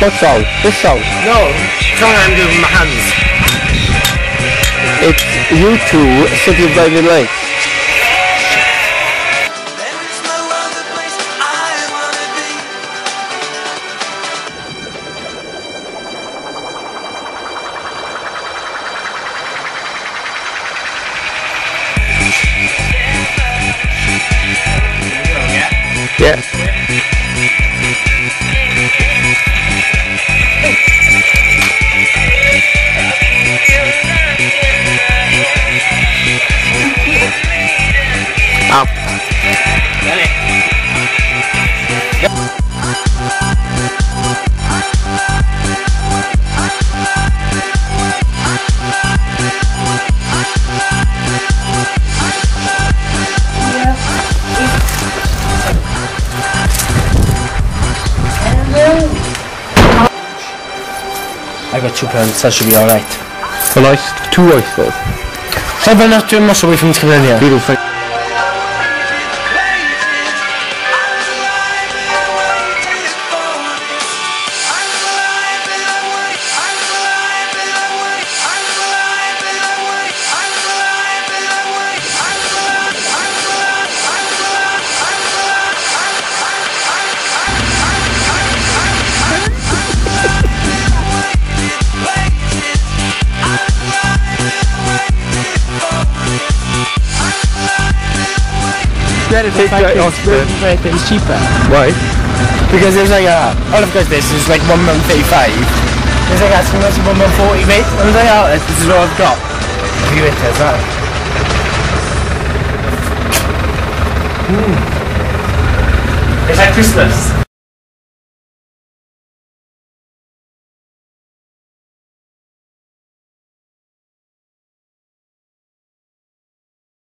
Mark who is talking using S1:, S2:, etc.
S1: What song? This song?
S2: No, try and do it with my hands.
S1: It's you two City of Blinding Lights.
S3: There is no other place I wanna be.
S1: Yeah.
S2: I got two pounds, that should be alright.
S1: Well, ice, two ice balls.
S2: So I'm not doing much away from coming in Better
S1: Take that off.
S2: It's cheaper.
S1: Why?
S2: Because there's like a, all of course this is like one pound thirty-five. There's like asking us one pound forty, mate. I was like, oh, this is all I've got. If you into that. Hmm. It's like Christmas.